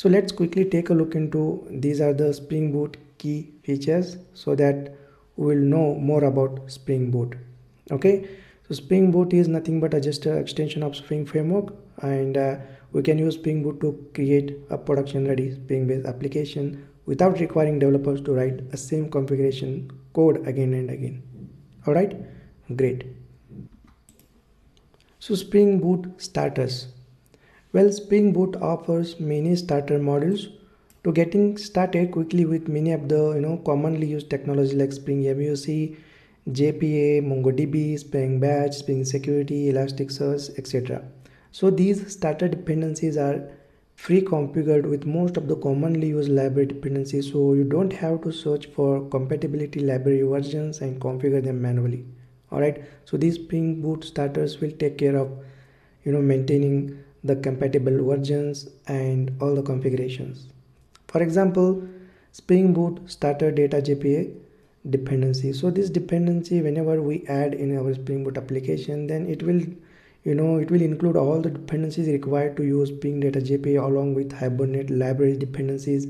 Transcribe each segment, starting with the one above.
so let's quickly take a look into these are the spring boot key features so that we will know more about spring boot okay? So spring boot is nothing but a just an extension of spring framework and uh, we can use spring boot to create a production ready spring based application without requiring developers to write a same configuration code again and again all right great. So spring boot starters well spring boot offers many starter modules to getting started quickly with many of the you know commonly used technology like spring MVC jpa mongodb spring batch spring security elasticsearch etc so these starter dependencies are free configured with most of the commonly used library dependencies so you don't have to search for compatibility library versions and configure them manually. Alright so these spring boot starters will take care of you know maintaining the compatible versions and all the configurations. For example spring boot starter data jpa dependency. So this dependency whenever we add in our spring boot application then it will you know it will include all the dependencies required to use spring data jpa along with hibernate library dependencies.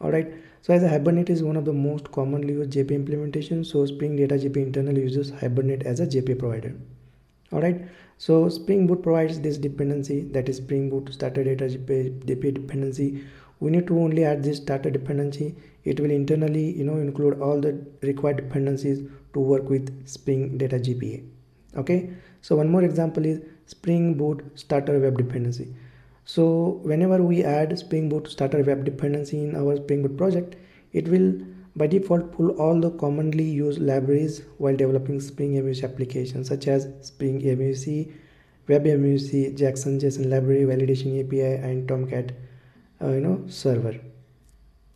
All right so as hibernate is one of the most commonly used jpa implementation so spring data jpa internally uses hibernate as a jpa provider all right so spring boot provides this dependency that is spring boot starter data jpa dependency. We need to only add this starter dependency. It will internally you know include all the required dependencies to work with spring data jpa okay? So one more example is spring boot starter web dependency. So whenever we add spring boot starter web dependency in our spring boot project it will by default pull all the commonly used libraries while developing spring MVC applications such as spring MVC, web MVC jackson json library validation api and tomcat uh, you know server.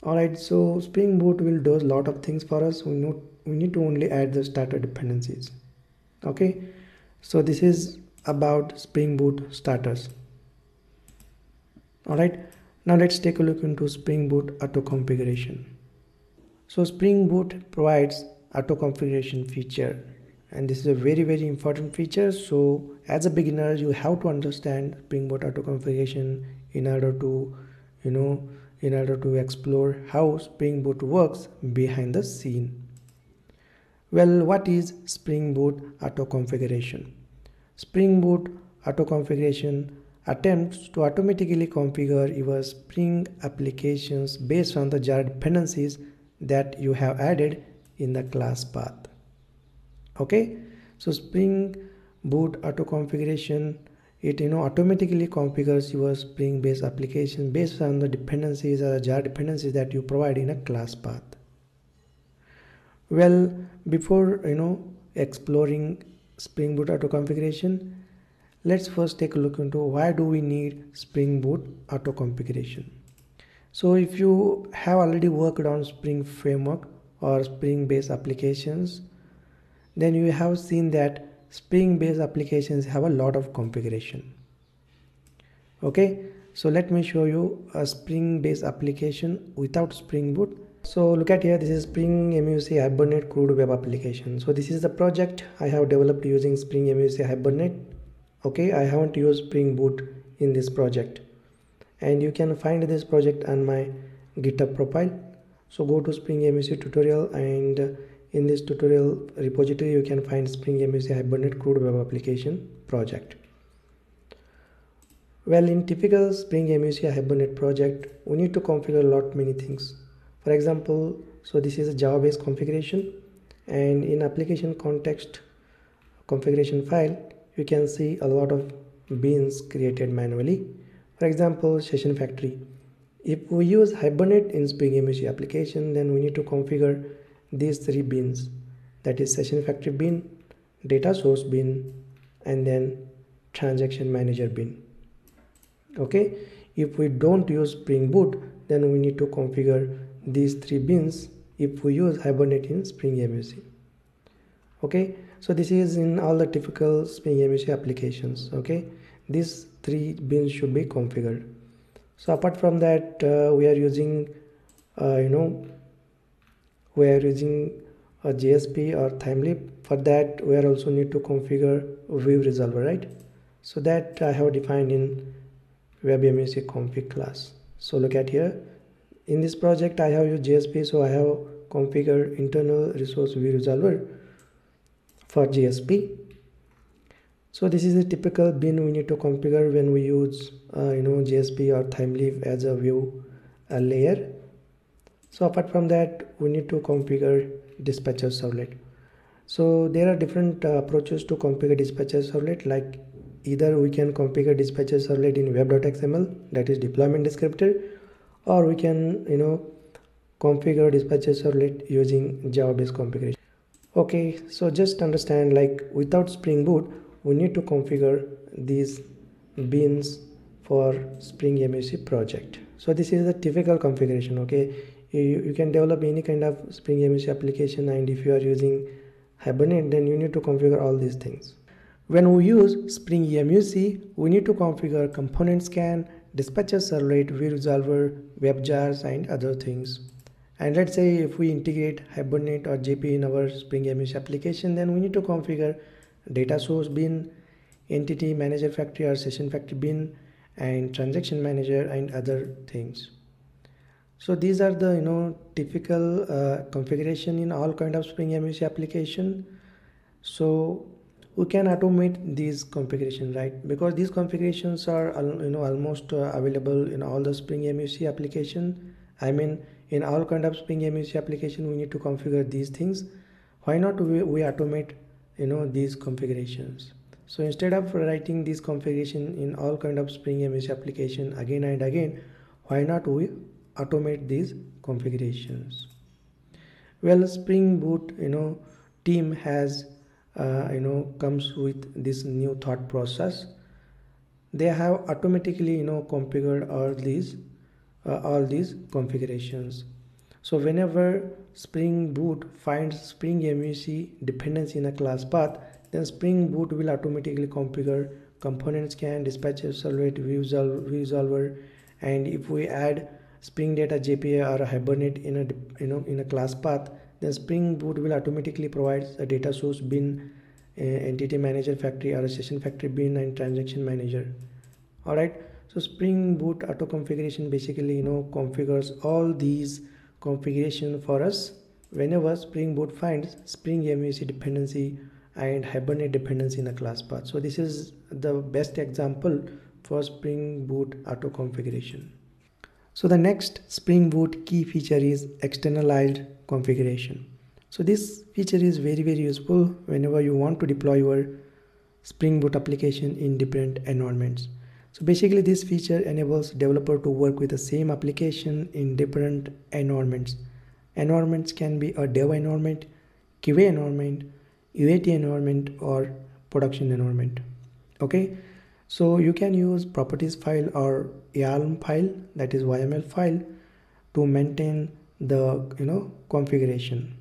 All right so spring boot will do a lot of things for us. We know we need to only add the starter dependencies. Okay? So this is about Spring Boot starters. Alright, now let's take a look into Spring Boot auto configuration. So Spring Boot provides auto configuration feature and this is a very very important feature so as a beginner you have to understand Spring Boot auto configuration in order to you know in order to explore how Spring Boot works behind the scene. Well, what is Spring Boot auto configuration? Spring Boot auto configuration attempts to automatically configure your Spring applications based on the jar dependencies that you have added in the class path. Okay, so Spring Boot auto configuration it you know automatically configures your Spring based application based on the dependencies or jar dependencies that you provide in a class path. Well, before you know exploring Spring Boot auto configuration. Let's first take a look into why do we need Spring Boot auto configuration. So if you have already worked on Spring framework or Spring based applications, then you have seen that Spring based applications have a lot of configuration. Okay, so let me show you a Spring based application without Spring Boot. So look at here this is spring MVC hibernate CRUD web application. So this is the project i have developed using spring MVC hibernate. Okay? I haven't used spring boot in this project and you can find this project on my github profile. So go to spring MVC tutorial and in this tutorial repository you can find spring MVC hibernate CRUD web application project. Well in typical spring MVC hibernate project we need to configure a lot many things. For example so this is a java based configuration and in application context configuration file you can see a lot of beans created manually for example session factory. If we use hibernate in spring MVC application then we need to configure these three beans that is session factory bean data source bean and then transaction manager bean okay? If we don't use spring boot then we need to configure these three beans if we use hibernate in spring MVC. okay? So this is in all the typical spring MVC applications. Okay these three beans should be configured. So apart from that uh, we are using uh, you know we are using a JSP or Thymeleaf for that we are also need to configure view resolver right? So that I have defined in WebMvc config class. So look at here. In this project I have used JSP so I have configured internal resource view resolver for JSP so this is a typical bin we need to configure when we use uh, you know JSP or Thymeleaf as a view a layer. So apart from that we need to configure dispatcher servlet. So there are different uh, approaches to configure dispatcher servlet like either we can configure dispatcher servlet in web.xml that is deployment descriptor or we can you know configure dispatcher servlet using java based configuration. Okay so just understand like without spring boot we need to configure these bins for spring MVC project. So this is the typical configuration okay? You, you can develop any kind of spring MVC application and if you are using hibernate then you need to configure all these things. When we use spring MVC we need to configure component scan dispatcher servlet, view resolver, WebJars and other things. And let's say if we integrate Hibernate or JP in our Spring MVC application, then we need to configure data source bin, entity manager factory or session factory bin, and transaction manager and other things. So these are the you know typical uh, configuration in all kind of Spring MVC application. So we can automate these configuration right because these configurations are you know almost uh, available in all the spring MVC application i mean in all kind of spring MVC application we need to configure these things why not we, we automate you know these configurations. So instead of writing this configuration in all kind of spring MVC application again and again why not we automate these configurations? Well spring boot you know team has uh, you know comes with this new thought process. They have automatically you know configured all these uh, all these configurations. So whenever spring boot finds spring MVC dependency in a class path then spring boot will automatically configure component scan dispatcher servlet view resolver and if we add spring data jpa or hibernate in a you know in a class path then Spring Boot will automatically provide a data source bin, uh, entity manager factory or a session factory bin and transaction manager. Alright, so Spring Boot auto configuration basically you know configures all these configuration for us whenever Spring Boot finds Spring MVC dependency and Hibernate dependency in the class path. So this is the best example for Spring Boot auto configuration. So the next Spring Boot key feature is externalized configuration. So this feature is very very useful whenever you want to deploy your Spring Boot application in different environments. So basically this feature enables developer to work with the same application in different environments. Environments can be a dev environment, QA environment, UAT environment or production environment. Okay, so you can use properties file or YAML file that is YML file to maintain the you know configuration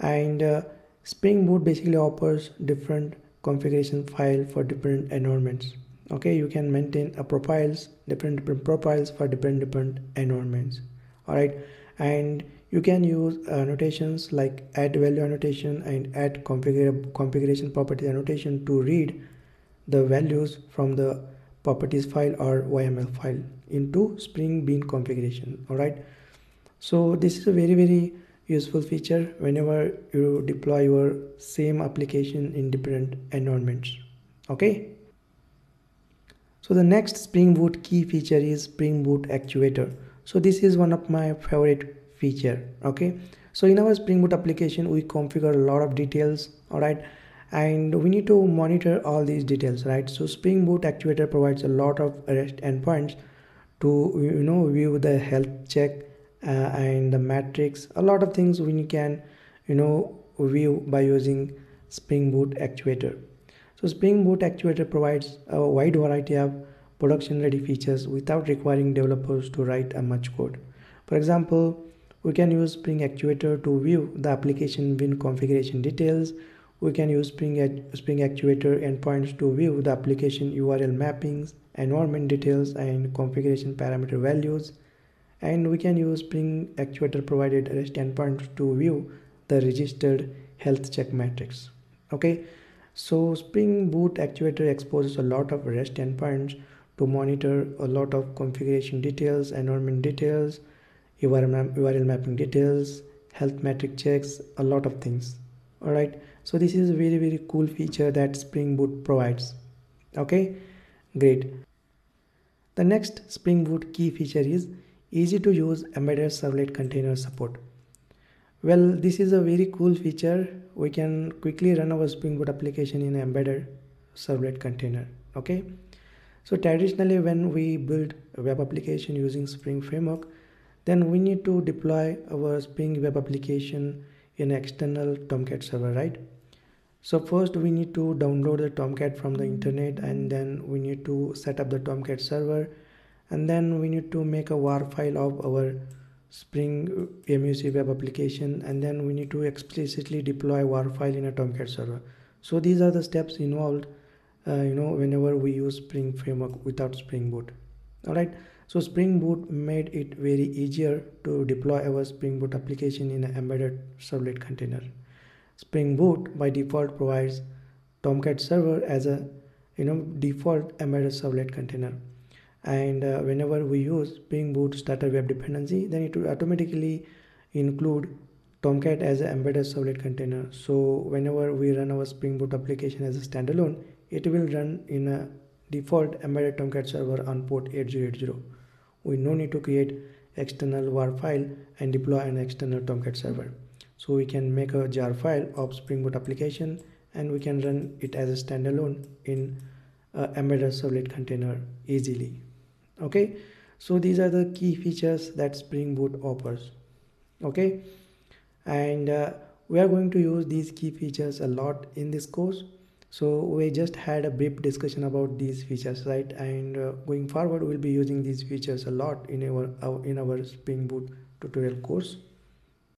and uh, Spring Boot basically offers different configuration file for different environments okay you can maintain a profiles different different profiles for different different environments all right and you can use annotations like add value annotation and add configure configuration property annotation to read the values from the properties file or YML file into Spring Bean configuration. All right. So this is a very, very useful feature whenever you deploy your same application in different environments. Okay. So the next Spring Boot key feature is Spring Boot Actuator. So this is one of my favorite feature. Okay. So in our Spring Boot application, we configure a lot of details. All right and we need to monitor all these details right so spring boot actuator provides a lot of rest endpoints to you know view the health check uh, and the metrics a lot of things we can you know view by using spring boot actuator so spring boot actuator provides a wide variety of production ready features without requiring developers to write a much code for example we can use spring actuator to view the application bin configuration details we can use Spring, Spring Actuator endpoints to view the application URL mappings, environment details, and configuration parameter values. And we can use Spring Actuator provided REST endpoints to view the registered health check metrics. Okay, so Spring Boot Actuator exposes a lot of REST endpoints to monitor a lot of configuration details environment details url mapping details health metric checks a lot of things. All right so this is a very very cool feature that spring boot provides. Okay? Great. The next spring boot key feature is easy to use embedded servlet container support well this is a very cool feature. We can quickly run our spring boot application in embedded servlet container okay? So traditionally when we build a web application using spring framework then we need to deploy our spring web application in external tomcat server right? So first we need to download the tomcat from the internet and then we need to set up the tomcat server and then we need to make a war file of our spring MVC web application and then we need to explicitly deploy war file in a tomcat server. So these are the steps involved uh, you know whenever we use spring framework without spring boot. All right so spring boot made it very easier to deploy our spring boot application in an embedded servlet container. Spring Boot by default provides Tomcat server as a you know default embedded servlet container and uh, whenever we use Spring Boot starter web dependency then it will automatically include Tomcat as an embedded servlet container. So whenever we run our Spring Boot application as a standalone it will run in a default embedded Tomcat server on port 8080 we no need to create external war file and deploy an external Tomcat server. So we can make a jar file of spring boot application and we can run it as a standalone in uh, embedded servlet container easily okay? So these are the key features that spring boot offers. Okay? And uh, we are going to use these key features a lot in this course. So we just had a brief discussion about these features right? And uh, going forward we'll be using these features a lot in our, our in our spring boot tutorial course